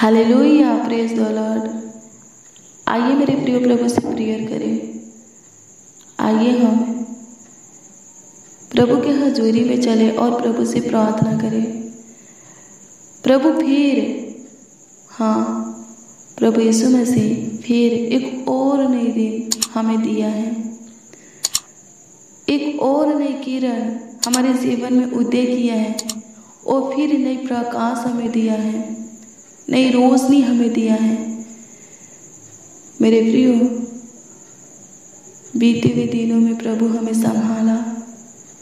Hallelujah praise the Lord आइए मेरे प्रिय प्रभु से प्रेयर करें। आइए हम प्रभु के हजूरी में चले और प्रभु से प्रार्थना करें। प्रभु, फिर हाँ प्रभु यीशु मसीह, फिर एक और नई दिन हमें दिया है। एक और नई किरण हमारे जीवन में उदय किया है और फिर नई प्रकाश हमें दिया है। नई रोशनी हमें दिया है। मेरे प्रियो, बीते हुए दिनों में प्रभु हमें संभाला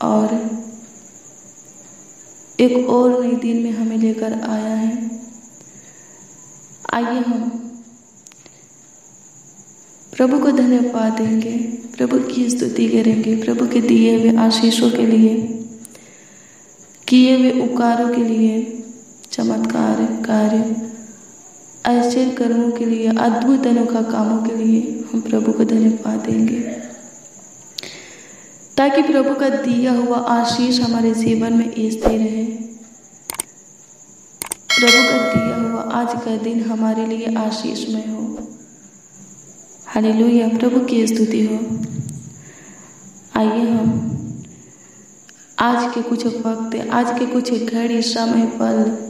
और एक और नई दिन में हमें लेकर आया है। आइए हम प्रभु को धन्यवाद देंगे, प्रभु की स्तुति करेंगे, प्रभु के दिए हुए आशीषों के लिए, किए हुए उपकारों के लिए, चमत्कार कार्य। आश्चर्य कर्मों के लिए, अद्भुत अनोखा कामों के लिए हम प्रभु को धन्यवाद देंगे। ताकि प्रभु का दिया हुआ आशीष हमारे जीवन में स्थिर रहे। प्रभु का दिया हुआ आज का दिन हमारे लिए आशीषमय हो। हालेलुया, प्रभु की स्तुति हो। आइए हम आज के कुछ वक्त, आज के कुछ घड़ी समय पल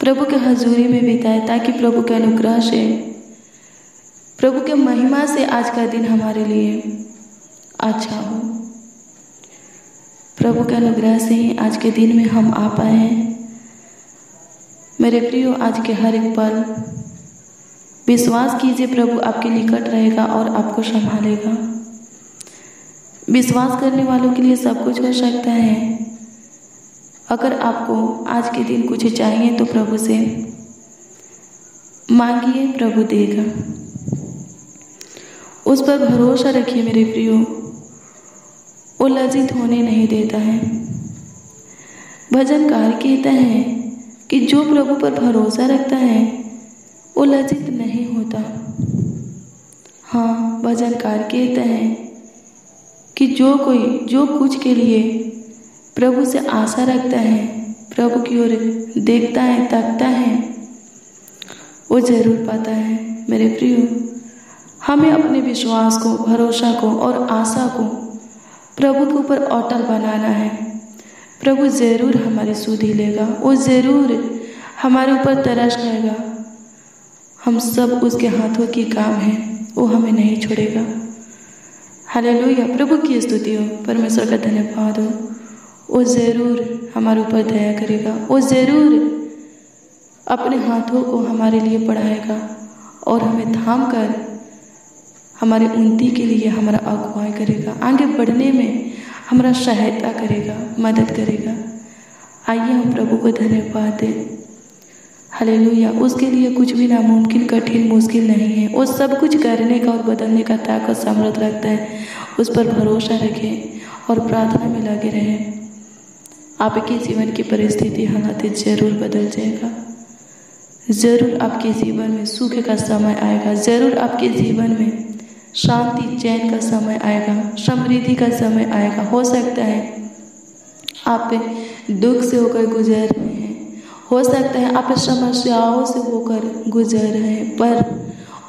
प्रभु के हजूरी में बिताए ताकि प्रभु के अनुग्रह से, प्रभु के महिमा से आज का दिन हमारे लिए अच्छा हो। प्रभु के अनुग्रह से ही आज के दिन में हम आ पाए हैं। मेरे प्रियो, आज के हर एक पल विश्वास कीजिए, प्रभु आपके निकट रहेगा और आपको संभालेगा। विश्वास करने वालों के लिए सब कुछ हो सकता है। अगर आपको आज के दिन कुछ चाहिए तो प्रभु से मांगिए, प्रभु देगा। उस पर भरोसा रखिए मेरे प्रियो, वो लज्जित होने नहीं देता है। भजनकार कहता है कि जो प्रभु पर भरोसा रखता है, वो लज्जित नहीं होता। हाँ भजनकार कहता है कि जो कोई, जो कुछ के लिए प्रभु से आशा रखता है, प्रभु की ओर देखता है, ताकता है। वो ज़रूर पाता है, मेरे प्रियो। हमें अपने विश्वास को, भरोसा को और आशा को प्रभु के ऊपर अटल बनाना है। प्रभु ज़रूर हमारी सुधी लेगा, वो ज़रूर हमारे ऊपर तरस खाएगा हम सब उसके हाथों की काम है, वो हमें नहीं छोड़ेगा। हालेलुया, प्रभु की स्तुति हो, परमेश्वर का धन्यवाद हो। वो ज़रूर हमारे ऊपर दया करेगा। वो ज़रूर अपने हाथों को हमारे लिए बढ़ाएगा और हमें थाम कर हमारे उन्नति के लिए हमारा अगुवाई करेगा। आगे बढ़ने में हमारा सहायता करेगा, मदद करेगा। आइए हम प्रभु को धन्यवाद दें। हालेलुया। उसके लिए कुछ भी नामुमकिन, कठिन, मुश्किल नहीं है। वो सब कुछ करने का और बदलने का ताकत समृद्ध रखता है। उस पर भरोसा रखें और प्रार्थना में लगे रहें। आपके जीवन की परिस्थिति हालात ज़रूर बदल जाएगा। ज़रूर आपके जीवन में सुख का समय आएगा। ज़रूर आपके जीवन में शांति, चैन का समय आएगा। समृद्धि का समय आएगा। हो सकता है आप दुख से होकर गुजर रहे हैं। हो सकता है आप समस्याओं से होकर गुजर रहे हैं, पर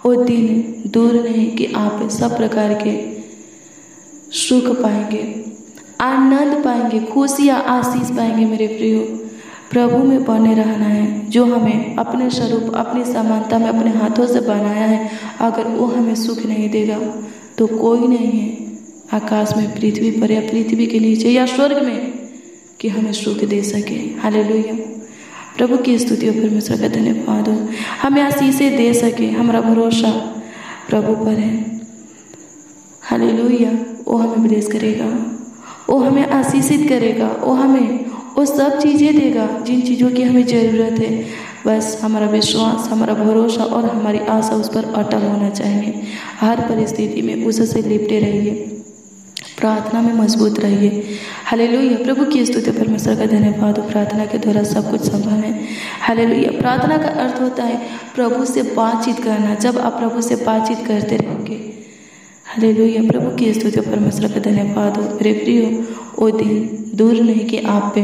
वो दिन दूर नहीं कि आप सब प्रकार के सुख पाएँगे। आनंद पाएँगे खुशियाँ आशीष पाएँगे मेरे प्रियो। प्रभु में बने रहना है, जो हमें अपने स्वरूप, अपनी समानता में अपने हाथों से बनाया है, अगर वो हमें सुख नहीं देगा तो कोई नहीं है। आकाश में, पृथ्वी पर या पृथ्वी के नीचे या स्वर्ग में कि हमें सुख दे सके। हाले प्रभु की स्तुति और परमेश्वर का धन्यवाद हो। हमें आशीषें दे सके, हमारा भरोसा प्रभु पर है। हाले वो हमें ब्लेस करेगा। वो हमें आशीषित करेगा, वो हमें वो सब चीज़ें देगा जिन चीज़ों की हमें ज़रूरत है। बस हमारा विश्वास, हमारा भरोसा और हमारी आशा उस पर अटल होना चाहिए। हर परिस्थिति में उससे लिपटे रहिए। प्रार्थना में मज़बूत रहिए। हालेलुया। प्रभु की स्तुति परमेश्वर का धन्यवाद। प्रार्थना के द्वारा सब कुछ संभव है। हालेलुया। प्रार्थना का अर्थ होता है प्रभु से बातचीत करना। जब आप प्रभु से बातचीत करते रहेंगे हालेलुया। प्रभु की स्तुति परमेश्वर का धन्यवाद हो। मेरे प्रियो, वो दिन दूर नहीं कि आप पे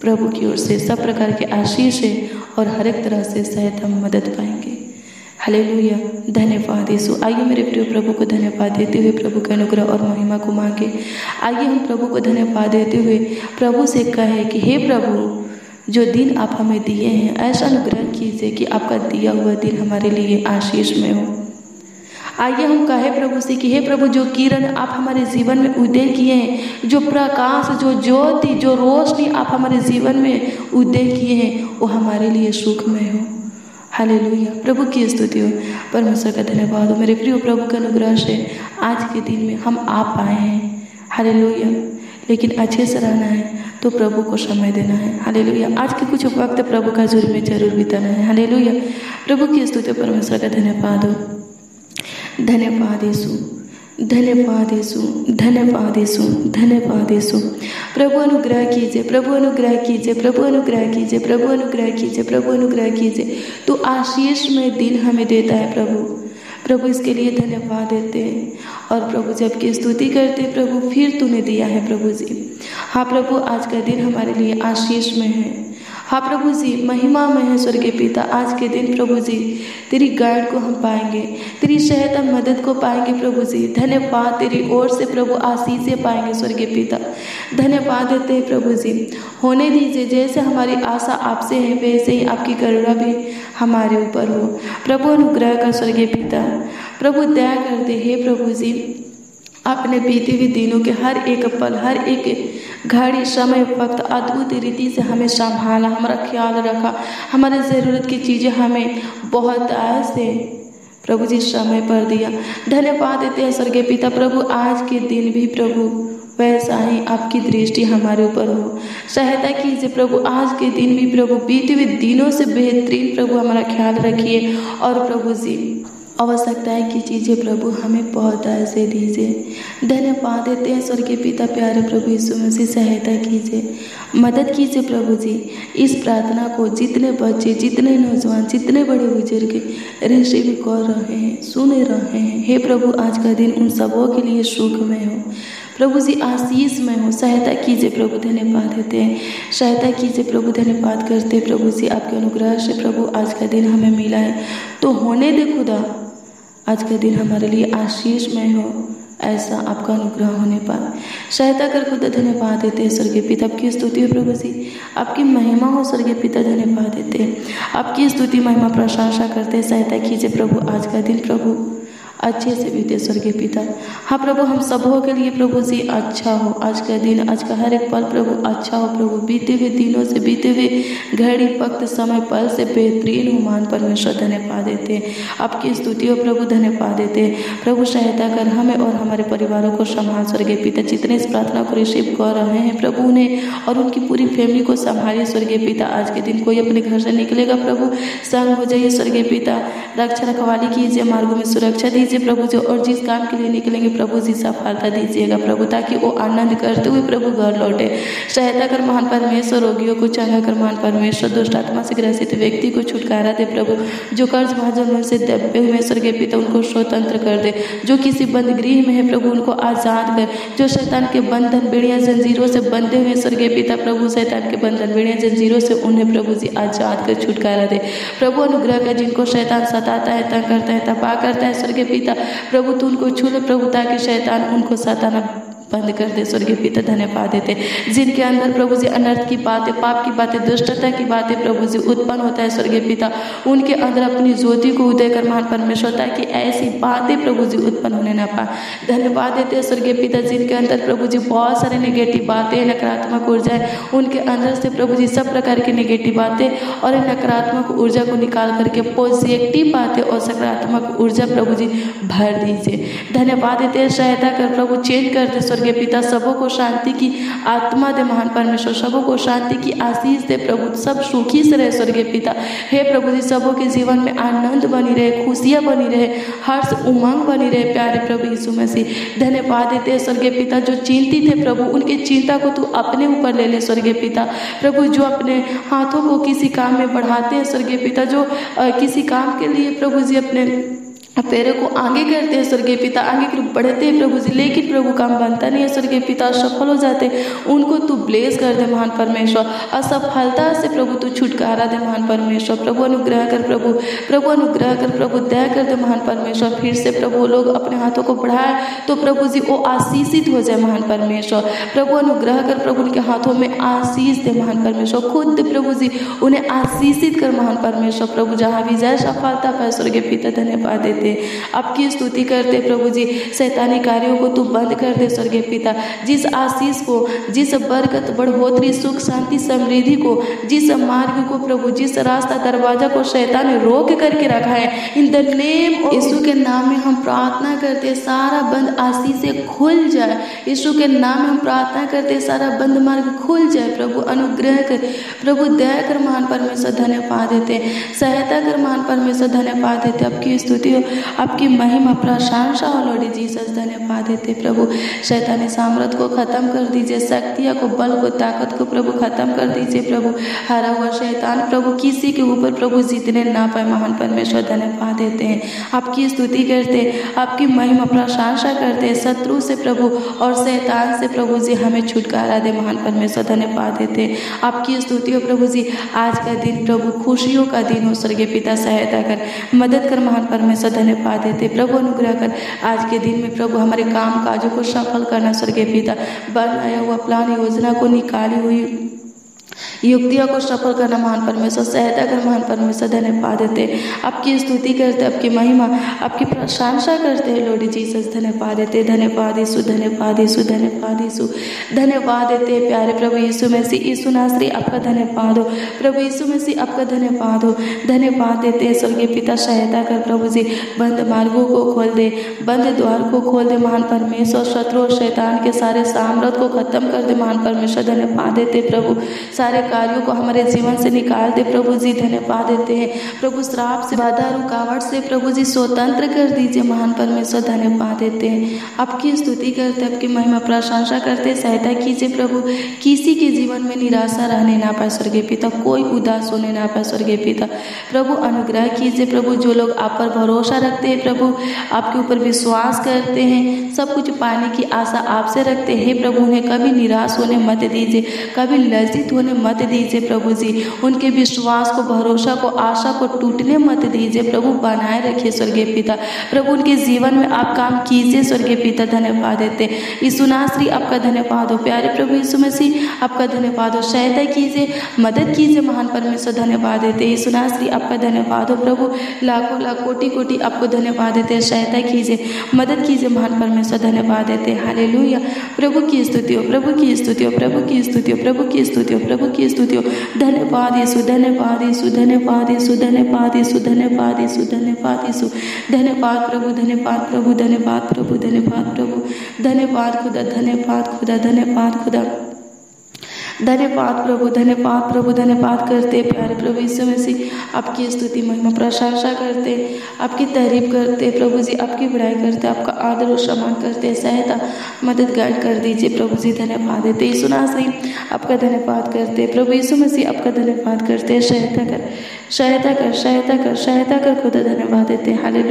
प्रभु की ओर से सब प्रकार के आशीष है और हर एक तरह से सहायता मदद पाएँगे। हालेलुया। धन्यवाद यीशु। आइए मेरे प्रिय, प्रभु को धन्यवाद देते हुए प्रभु के अनुग्रह और महिमा को मांगे। आइए हम प्रभु को धन्यवाद देते हुए प्रभु से कहे कि, हे प्रभु, जो दिन आप हमें दिए हैं, ऐसा अनुग्रह कीजिए कि आपका दिया हुआ दिन हमारे लिए आशीष में हो। आइए हम कहे प्रभु से कि, हे प्रभु, जो किरण आप हमारे जीवन में उदय किए हैं, जो प्रकाश, जो ज्योति, जो रोशनी आप हमारे जीवन में उदय किए हैं, वो हमारे लिए सुखमय हो। हाले प्रभु की स्तुति हो। परमेश्वर का धन्यवाद हो। मेरे प्रिय प्रभु के अनुग्रह से आज के दिन में हम आ पाए हैं। हाले लेकिन अच्छे से रहना है तो प्रभु को समय देना है। हाले आज के कुछ वक्त प्रभु का जुर्म में ज़रूर बिताना है। हाले प्रभु की स्तुति परमेश्वर का धन्यवाद हो। धन्यवाद यीशु धन्यवाद यीशु धन्यवाद यीशु धन्यवाद यीशु प्रभु अनुग्रह कीजिए प्रभु अनुग्रह कीजिए प्रभु अनुग्रह कीजिए प्रभु अनुग्रह कीजिए प्रभु अनुग्रह कीजिए तो आशीष में दिन हमें देता है प्रभु। प्रभु इसके लिए धन्यवाद देते हैं। और प्रभु जबकि स्तुति करते प्रभु फिर तूने दिया है प्रभु जी। हाँ प्रभु, आज का दिन हमारे लिए आशीष में है। हाँ प्रभु जी महिमा में है स्वर्गीय पिता। आज के दिन प्रभु जी तेरी गाइड को हम पाएँगे। तेरी सहायता, मदद को पाएँगे प्रभु जी धन्यवाद, तेरी ओर से प्रभु आशीष पाएँगे स्वर्गीय पिता। धन्यवाद देते हैं प्रभु जी होने दीजिए, जैसे हमारी आशा आपसे है, वैसे ही आपकी करुणा भी हमारे ऊपर हो। प्रभु, अनुग्रह का स्वर्गीय पिता। प्रभु, दया करते हे प्रभु जी अपने बीते हुए दिनों के हर एक पल, हर एक घड़ी, समय, वक्त, अद्भुत रीति से हमें संभाला, हमारा ख्याल रखा, हमारे ज़रूरत की चीज़ें हमें बहुत ऐसे प्रभु जी समय पर दिया। धन्यवाद देते हैं स्वर्गीय पिता प्रभु, आज के दिन भी प्रभु वैसा ही आपकी दृष्टि हमारे ऊपर हो। सहायता कीजिए प्रभु, आज के दिन भी प्रभु, बीते हुए दिनों से बेहतरीन प्रभु हमारा ख्याल रखिए और प्रभु जी आवश्यकताएँ की चीज़ें प्रभु हमें बहुत ऐसे दीजिए। धन्यवाद देते हैं स्वर्गीय पिता प्यारे प्रभु यीशु मसीह, सहायता कीजिए। मदद कीजिए प्रभु जी, इस प्रार्थना को जितने बच्चे, जितने नौजवान, जितने बड़े बुज़ुर्ग रिसीव कर रहे हैं, सुन रहे हैं। हे प्रभु, आज का दिन उन सबों के लिए सुख में हो। प्रभु जी, आशीष में हो। सहायता कीजिए प्रभु, धन्यवाद देते हैं। सहायता कीजिए प्रभु, धन्यवाद करते प्रभु जी। आपके अनुग्रह से प्रभु आज का दिन हमें मिला है। तो होने दे खुदा। आज का दिन हमारे लिए आशीषमय हो, ऐसा आपका अनुग्रह होने पर। सहायता कर खुद धन्यवाद देते हैं स्वर्गीय पिता, आपकी स्तुति हो प्रभु जी। आपकी महिमा हो स्वर्गीय पिता धन्यवाद देते। हैं आपकी स्तुति, महिमा, प्रशंसा करते हैं सहायता कीजिए प्रभु, आज का दिन प्रभु। अच्छे से बीते स्वर्गीय पिता। हाँ प्रभु, हम सबों के लिए प्रभु जी अच्छा हो। आज का दिन, आज का हर एक पल प्रभु अच्छा हो। प्रभु, बीते हुए दिनों से बीते हुए घड़ी वक्त, समय पल से बेहतरीन हो मान परमेश्वर धन्यवाद देते। आपकी स्तुति हो प्रभु धन्यवाद देते। प्रभु, सहायता कर हमें और हमारे परिवारों को संभाल। स्वर्गीय पिता, जितने इस प्रार्थना को रिसीव कर रहे हैं प्रभु ने और उनकी पूरी फैमिली को संभालिए। स्वर्गीय पिता, आज के दिन कोई अपने घर से निकलेगा प्रभु। संग हो जाइए स्वर्गीय पिता। रक्षा रखवाली कीजिए, मार्गों में सुरक्षा दीजिए। दीजिए प्रभु जी, और जिस काम के लिए निकलेंगे, प्रभु जी सफलता दीजिएगा। प्रभु, ताकि वो आनंद करते हुए प्रभु घर लौटे। सहायता कर महान परमेश्वर, रोगियों को चंगा कर महान परमेश्वर, दुष्ट आत्मा से ग्रसित व्यक्ति को छुटकारा दे, प्रभु। जो कर्ज भाजन से दबे हुए स्वर्गीय पिता, उनको स्वतंत्र कर दे। जो किसी बंद गृह में है, प्रभु, उनको आज़ाद कर। जो शैतान के बंधन बेड़िया, जंजीरों से बंधे हुए स्वर्गीय पिता, प्रभु, शैतान के बंधन बेड़िया, जंजीरों से उन्हें प्रभु जी आज़ाद कर, छुटकारा दे। प्रभु, अनुग्रह कर जिनको शैतान सताता है, तंग करता है, तपा करता है, स्वर्गीय पिता प्रभु तू उनको छू ले प्रभु ताकि शैतान उनको सताना बंद कर दे स्वर्गीय पिता धन्यवाद देते। जिनके अंदर प्रभु जी अनर्थ की बातें, पाप की बातें, दुष्टता की बातें प्रभु जी उत्पन्न होता है, स्वर्गीय पिता, उनके अंदर अपनी ज्योति को उदय कर महान परमेश्वर होता है कि ऐसी बातें प्रभु जी उत्पन्न होने ना पाए। धन्यवाद देते हैं स्वर्गीय पिता, जिनके अंदर प्रभु जी बहुत सारे नेगेटिव बातें, नकारात्मक ऊर्जा है, उनके अंदर से प्रभु जी सब प्रकार की निगेटिव बातें और नकारात्मक ऊर्जा को निकाल करके पॉजिटिव बातें और सकारात्मक ऊर्जा प्रभु जी भर दीजिए। धन्यवाद देते हैं, सहायता कर प्रभु, चेंज कर दे स्वर्गीय पिता सबों को शांति की आत्मा दे, महान परमेश्वर, सबों को शांति की आशीष दे, प्रभु, सब सुखी से रहे स्वर्गीय पिता। हे प्रभु जी, सबों के जीवन में आनंद बनी रहे, खुशियाँ बनी रहे, हर्ष, उमंग बनी रहे, प्यारे प्रभु यीशु मसीह। धन्यवाद देते हैं स्वर्गीय पिता, जो चिंतित थे प्रभु, उनकी चिंता को तू अपने ऊपर ले ले स्वर्गीय पिता। प्रभु, जो अपने हाथों को किसी काम में बढ़ाते हैं स्वर्गीय पिता, जो किसी काम के लिए प्रभु जी अपने पैरों को आगे करते हैं स्वर्गीय पिता, आगे की बढ़ते हैं प्रभु जी, लेकिन प्रभु काम बनता नहीं है, स्वर्गीय पिता सफल हो जाते उनको तू ब्लेस कर दे महान परमेश्वर। असफलता से प्रभु तू छुटकारा दे महान परमेश्वर। प्रभु अनुग्रह कर प्रभु प्रभु अनुग्रह कर प्रभु, दया कर दे महान परमेश्वर। फिर से प्रभु लोग अपने हाथों को बढ़ाए तो प्रभु जी वो आशीषित हो जाए महान परमेश्वर। प्रभु अनुग्रह कर प्रभु उनके हाथों में आशीष दे महान परमेश्वर। खुद प्रभु जी, उन्हें आशीषित कर महान परमेश्वर। प्रभु जहाँ भी जाए, सफलता पाए, स्वर्गीय पिता, धन्यवाद देते देते आपकी स्तुति करते प्रभु जी, सैतानी कार्यों को तू बंद कर दे, स्वर्गीय पिता। जिस आशीष को, जिस बरकत, बढ़ोतरी, सुख, शांति, समृद्धि को, जिस मार्ग को प्रभु, जिस रास्ता, दरवाज़ा को शैतान ने रोक करके रखा है, इन द नेम यीशु के नाम में हम प्रार्थना करते सारा बंद आशीष से खुल जाए। यीशु के नाम में हम प्रार्थना करते सारा बंद मार्ग खुल जाए। प्रभु, अनुग्रह कर, प्रभु, दया कर, महान परमेश्वर, धन्यवाद देते सहायता कर, महान परमेश्वर, धन्यवाद देते आपकी स्तुति हो आपकी महिमा, प्रशंसा हो लॉर्ड जीसस धन्यवाद देते प्रभु। शैतानी सामर्थ को खत्म कर दीजिए, शक्तियाँ को, बल को, ताकत को प्रभु खत्म कर दीजिए प्रभु। हरा हुआ शैतान प्रभु, किसी के ऊपर प्रभु जीतने ना पाए, महान परमेश्वर धन्यवाद देते हैं। आपकी स्तुति करते, आपकी महिमा, प्रशंसा करते, शत्रु से प्रभु और शैतान से प्रभु जी हमें छुटकारा दे, महान परमेश्वर धन्यवाद देते आपकी स्तुति हो प्रभु जी, आज का दिन प्रभु खुशियों का दिन हो, स्वर्गीय पिता सहायता कर, मदद कर, महान परमेश्वर धन्यवाद देते प्रभु अनुग्रह कर, आज के दिन में प्रभु हमारे काम काजों को सफल करना, स्वर्गीय पिता बनाया हुआ प्लान, योजना को निकाली हुई युक्तियों को सफल करना महान परमेश्वर सहायता कर महान परमेश्वर धन्यवाद देते आपकी स्तुति करते आपकी महिमा आपकी प्रशंसा करते हैं लोडी जीसस धन्यवाद देते धन्यवाद यीशु धन्यवाद यीशु धन्यवाद यीशु धन्यवाद देते प्यारे प्रभु यीशु में से यीशु नाश्री आपका धन्यवाद हो प्रभु यीशु में से आपका धन्यवाद हो धन्यवाद देते हैं स्वर्गीय पिता सहायता कर प्रभु जी बंद मार्गों को खोल दे बंद द्वार को खोल दे महान परमेश्वर शत्रु और शैतान के सारे साम्राज्य को खत्म कर दे महान परमेश्वर धन्यवाद देते प्रभु सारे कार्यों को हमारे जीवन से निकाल दे, प्रभु जी, धन्यवाद देते हैं। प्रभु, श्राप से बाधा, रुकावट से, प्रभु जी, स्वतंत्र कर दीजिए, महान परमेश्वर, धन्यवाद देते हैं। आपकी स्तुति करते, आपकी महिमा, प्रशंसा करते, सहायता कीजिए, प्रभु। किसी के जीवन में निराशा रहने ना पाए, स्वर्गीय पिता, कोई उदास होने ना पाए, स्वर्गीय पिता। प्रभु, अनुग्रह कीजिए, प्रभु, जो लोग आप पर भरोसा रखते हैं, प्रभु, आपके ऊपर विश्वास करते हैं, सब कुछ पाने की आशा आपसे रखते हैं। प्रभु, उन्हें कभी निराश होने मत दीजिए, कभी लज्जित होने मत दीजिए प्रभु जी। उनके विश्वास को, भरोसा को, आशा को टूटने मत दीजिए। प्रभु, बनाए रखिए स्वर्गीय पिता। प्रभु, उनके जीवन में आप काम कीजिए स्वर्गीय पिता। धन्यवाद देते यीशुनाश्री आपका धन्यवाद हो। प्यारे प्रभु यीशु मसीह, आपका धन्यवाद हो। सहायता कीजिए, मदद कीजिए महान परमेश्वर। धन्यवाद देते यीशुनाश्री आपका धन्यवाद हो। प्रभु, लाखों, लाख कोटि कोटि आपको धन्यवाद देते सहायता कीजिए, मदद कीजिए महान परमेश्वर। धन्यवाद देते हाले प्रभु की स्तुति हो, प्रभु की स्तुति हो, प्रभु की स्तुति हो, प्रभु की स्तुति हो, प्रभु की स्तुति हो। धन्यवाद यीशु धन्यवाद यीशु धन्यवाद यीशु धन्यवाद यीशु धन्यवाद यीशु धन्यवाद यीशु। धन्यवाद प्रभु धन्यवाद प्रभु धन्यवाद प्रभु धन्यवाद प्रभु। धन्यवाद खुदा धन्यवाद खुदा धन्यवाद खुदा। धन्यवाद प्रभु धन्यवाद प्रभु, धन्यवाद करते प्यारे प्रभु, यीशु मसीह, आपकी स्तुति, महिमा, प्रशंसा करते आपकी तारीफ़ करते प्रभु जी, आपकी बुराई करते आपका आदर और सम्मान करते सहायता, मदद, गाइड कर दीजिए प्रभु जी, धन्यवाद देते सुना सही आपका धन्यवाद करते प्रभु, यीशु मसीह, आपका धन्यवाद करते सहायता कर सहायता कर सहायता कर सहायता कर, खुदा धन्यवाद देते हाले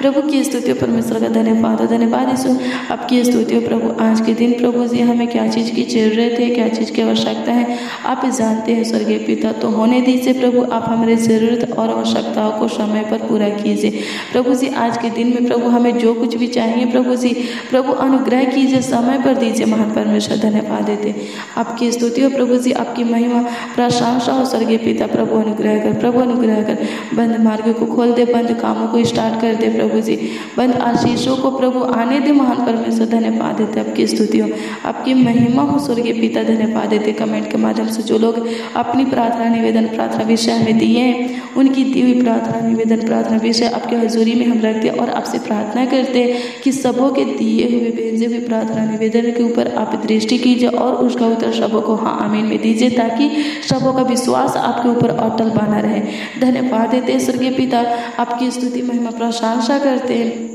प्रभु की स्तुति परमेश्वर का धन्यवाद धन्यवाद यीशु, आपकी स्तुति प्रभु, आज के दिन प्रभु जी, हमें क्या चीज़ की ज़रूरत है, क्या चीज़ की आवश्यकता है। आप जानते हैं, स्वर्गीय पिता तो होने दीजिए प्रभु, आप हमारे ज़रूरत और आवश्यकताओं को समय पर पूरा कीजिए। प्रभु जी, आज के दिन में प्रभु हमें जो कुछ भी चाहिए, प्रभु जी, प्रभु अनुग्रह कीजिए, समय पर दीजिए, महान परमेश्वर, धन्यवाद देते आपकी स्तुति हो, प्रभु जी, आपकी महिमा, प्रशंसा हो, स्वर्गीय पिता, प्रभु अनुग्रह कर, प्रभु अनुग्रह कर। बंद मार्ग को खोल दे, बंद कामों को स्टार्ट कर दे, प्रभु जी। बंद आशीषों को प्रभु आने दे, महान परमेश्वर, धन्यवाद देते आपकी स्तुति हो, आपकी महिमा हो, स्वर्गीय पिता, धन्यवाद देते कमेंट के माध्यम से जो लोग अपनी प्रार्थना, निवेदन, प्रार्थना विषय हमें दिए हैं, उनकी दी हुई प्रार्थना, निवेदन, प्रार्थना विषय आपके हजूरी में हम रखते और आपसे प्रार्थना करते हैं कि सबों के दिए हुए, भेजे हुए प्रार्थना, निवेदन के ऊपर आप दृष्टि कीजिए और उसका उत्तर सबों को हाँ आमीन में दीजिए ताकि सबों का विश्वास आपके ऊपर अटल बना रहे। धन्यवाद देते स्वर्गीय पिता, आपकी स्तुति, महिमा, प्रशंसा करते हैं।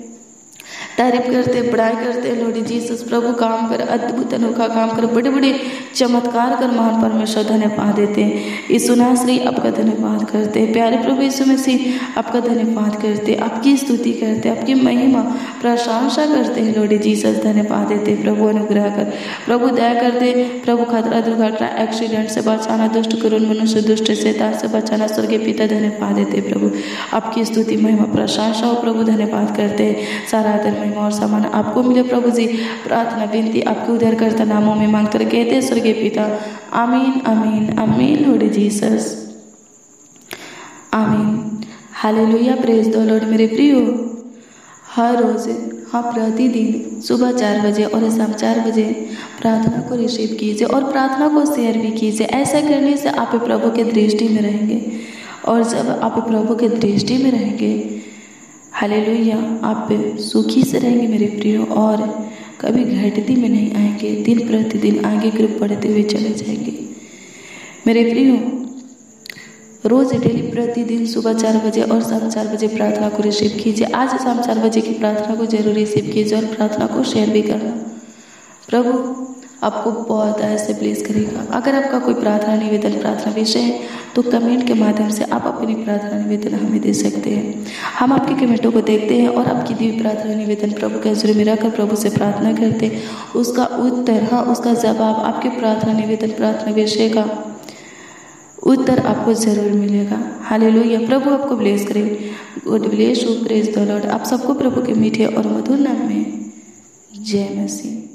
तारीफ़ करते बड़ाई करते लॉर्ड जीसस प्रभु काम कर, अद्भुत अनोखा काम कर, बड़े बड़े चमत्कार कर, महान परमेश्वर धन्यवाद देते। हैं यीशु नासरी, आपका धन्यवाद करते। प्यारे प्रभु यीशु मसीह, आपका धन्यवाद करते, आपकी स्तुति करते, आपकी महिमा, प्रशंसा करते हैं लॉर्ड जीसस, धन्यवाद देते, प्रभु अनुग्रह कर। प्रभु दया करते, प्रभु खतरा, दुर्घटना, एक्सीडेंट से बचाना, दुष्ट करुण, मनुष्य दुष्ट से से बचाना, स्वर्गीय पिता धन्यवाद देते, प्रभु। आपकी स्तुति, महिमा, प्रशंसा हो, प्रभु धन्यवाद करते। सारा आदर महिमा और सामान आपको मिले, प्रभु जी। प्रार्थना, विनती आपके उधर करता नामों में मांग कर कहते स्वर्गीय पिता। आमीन आमीन आमीन लॉर्ड जीसस आमीन। हालेलुया प्रेज दो लॉर्ड मेरे प्रियो। हर रोज हाँ प्रतिदिन सुबह चार बजे और शाम चार बजे प्रार्थना को रिसीव कीजिए और प्रार्थना को शेयर भी कीजिए। ऐसा करने से आप प्रभु के दृष्टि में रहेंगे और जब आप प्रभु के दृष्टि में रहेंगे हालेलुया। आप सुखी से रहेंगे मेरे प्रिय, और कभी घटती में नहीं आएँगे। दिन प्रतिदिन आगे ग्रुप बढ़ते हुए चले जाएँगे। मेरे प्रियो, रोज डेली प्रतिदिन सुबह चार बजे और शाम चार बजे प्रार्थना को रिसीव कीजिए। आज शाम चार बजे की प्रार्थना को ज़रूर रिसीव कीजिए और प्रार्थना को शेयर भी करना। प्रभु आपको बहुत ऐसे प्लेस करेगा। अगर आपका कोई प्रार्थना, निवेदन, प्रार्थना विषय है तो कमेंट के माध्यम से आप अपनी प्रार्थना, निवेदन हमें दे सकते हैं। हम आपके कमेंटों को देखते हैं और आपकी दी प्रार्थना, निवेदन प्रभु के हजूर में रखकर प्रभु से प्रार्थना करते हैं। उसका उत्तर हाँ उसका जवाब आपके प्रार्थना, निवेदन, प्रार्थना विषय का उत्तर आपको ज़रूर मिलेगा। हाले प्रभु आपको ब्लेस करे। गुड ब्लेस यू आप सबको प्रभु के मीठे और मधुर नाम में जय मसीह।